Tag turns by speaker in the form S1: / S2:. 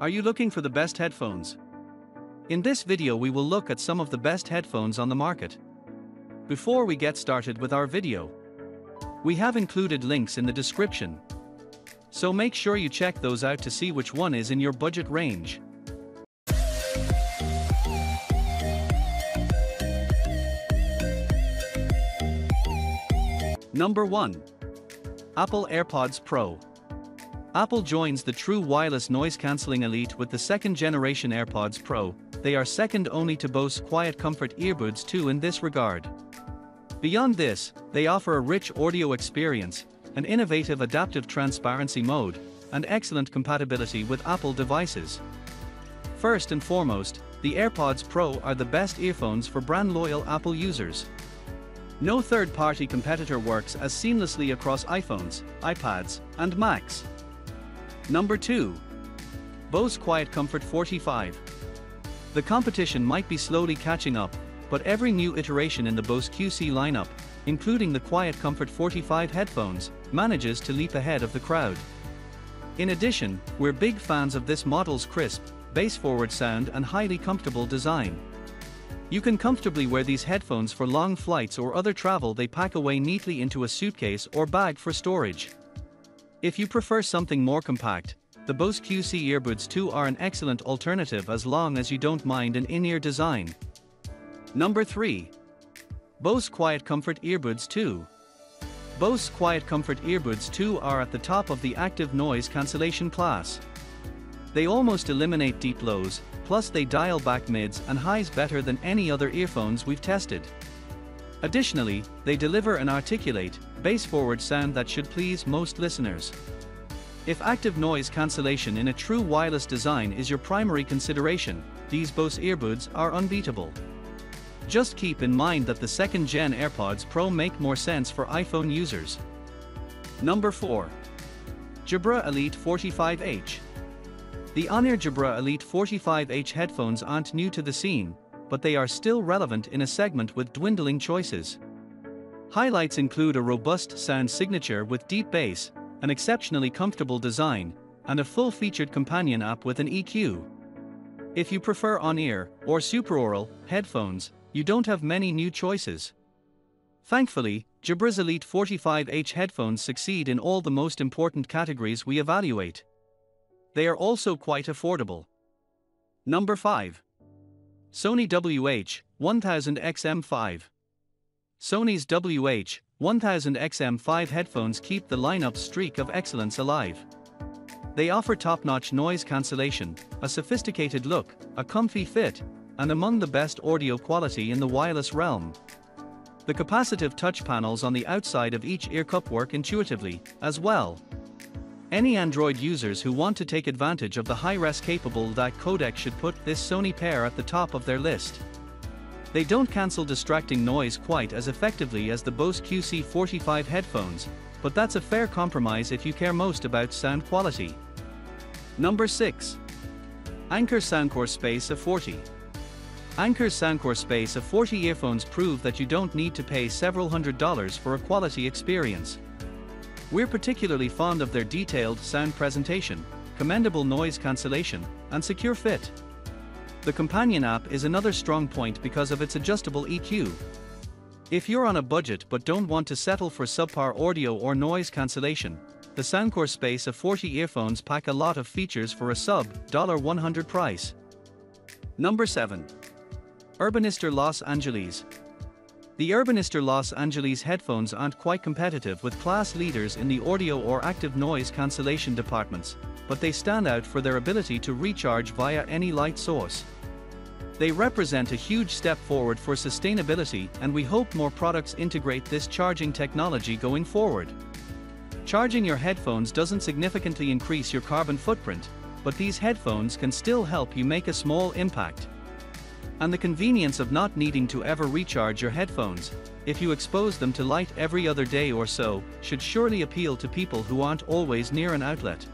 S1: Are you looking for the best headphones? In this video we will look at some of the best headphones on the market. Before we get started with our video, we have included links in the description. So make sure you check those out to see which one is in your budget range. Number 1. Apple AirPods Pro. Apple joins the true wireless noise cancelling elite with the second generation AirPods Pro, they are second only to Bose Quiet Comfort earbuds 2 in this regard. Beyond this, they offer a rich audio experience, an innovative adaptive transparency mode, and excellent compatibility with Apple devices. First and foremost, the AirPods Pro are the best earphones for brand loyal Apple users. No third party competitor works as seamlessly across iPhones, iPads, and Macs. Number 2. Bose Quiet Comfort 45. The competition might be slowly catching up, but every new iteration in the Bose QC lineup, including the Quiet Comfort 45 headphones, manages to leap ahead of the crowd. In addition, we're big fans of this model's crisp, bass-forward sound and highly comfortable design. You can comfortably wear these headphones for long flights or other travel they pack away neatly into a suitcase or bag for storage. If you prefer something more compact, the Bose QC earbuds 2 are an excellent alternative as long as you don't mind an in-ear design. Number 3. Bose Quiet Comfort Earbuds 2. Bose Quiet Comfort Earbuds 2 are at the top of the active noise cancellation class. They almost eliminate deep lows, plus they dial back mids and highs better than any other earphones we've tested. Additionally, they deliver an articulate, bass-forward sound that should please most listeners. If active noise cancellation in a true wireless design is your primary consideration, these Bose earbuds are unbeatable. Just keep in mind that the second gen AirPods Pro make more sense for iPhone users. Number 4. Jabra Elite 45H. The on-ear Jabra Elite 45H headphones aren't new to the scene, but they are still relevant in a segment with dwindling choices. Highlights include a robust sound signature with deep bass, an exceptionally comfortable design, and a full-featured companion app with an EQ. If you prefer on-ear or supra-aural headphones, you don't have many new choices. Thankfully, Jabra's Elite 45H headphones succeed in all the most important categories we evaluate. They are also quite affordable. Number 5. Sony WH-1000XM5 Sony's WH-1000XM5 headphones keep the lineup streak of excellence alive. They offer top-notch noise cancellation, a sophisticated look, a comfy fit, and among the best audio quality in the wireless realm. The capacitive touch panels on the outside of each ear cup work intuitively, as well. Any Android users who want to take advantage of the high-res capable LDAC codec should put this Sony pair at the top of their list. They don't cancel distracting noise quite as effectively as the Bose QC45 headphones, but that's a fair compromise if you care most about sound quality. Number 6. Anker Soundcore Space A40. Anker's Soundcore Space A40 earphones prove that you don't need to pay several hundred dollars for a quality experience. We're particularly fond of their detailed sound presentation, commendable noise cancellation, and secure fit. The companion app is another strong point because of its adjustable EQ. If you're on a budget but don't want to settle for subpar audio or noise cancellation, the Soundcore Space A40 earphones pack a lot of features for a sub 100 price. Number 7. Urbanista Los Angeles, the Urbanista Los Angeles headphones aren't quite competitive with class leaders in the audio or active noise cancellation departments, but they stand out for their ability to recharge via any light source. They represent a huge step forward for sustainability and we hope more products integrate this charging technology going forward. Charging your headphones doesn't significantly increase your carbon footprint, but these headphones can still help you make a small impact and the convenience of not needing to ever recharge your headphones, if you expose them to light every other day or so, should surely appeal to people who aren't always near an outlet.